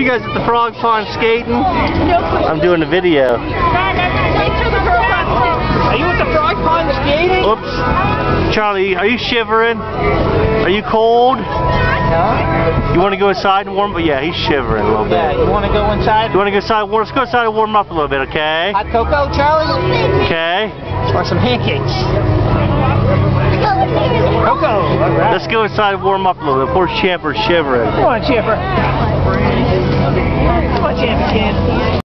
you guys at the frog pond skating? I'm doing a video. Are you at the frog pond skating? Oops. Charlie, are you shivering? Are you cold? No. You want to go inside and warm? But yeah, he's shivering a little Yeah, bit. you want to go inside? You want to go inside? Warm, let's go inside and warm up a little bit, okay? Hot cocoa, Charlie? Okay. Or some pancakes? Cocoa. Right. Let's go inside and warm up a little bit. Poor Champer's shivering. Come on, Chipper. Champer.